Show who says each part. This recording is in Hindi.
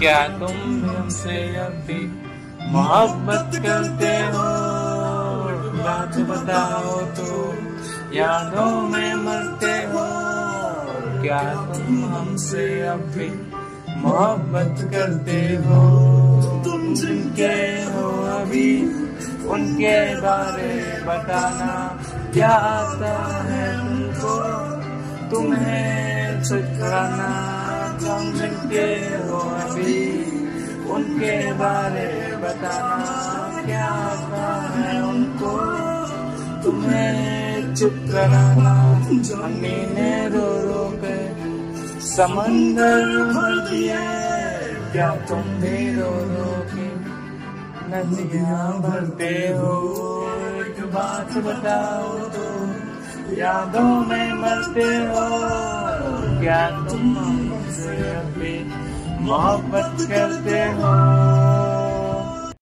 Speaker 1: क्या तुम हमसे अभी मोहब्बत करते हो? बात बताओ तो यादों में मरते हो। क्या तुम हमसे अभी मोहब्बत करते हो? तुम जिनके हो अभी, उनके बारे बताना क्या आता है तुमको तुम्हें छुटकाना तुम जिनके हो अभी उनके बारे बताना क्या है उनको तुम्हें चुप कराना अम्मी ने रो रो के समंदर भर दिए क्या तुम भी रो रो के नदियाँ भरते हो एक बात बताओ तो यादों में मरते हो? क्या तुम हमसे अभी मोहब्बत करते हो।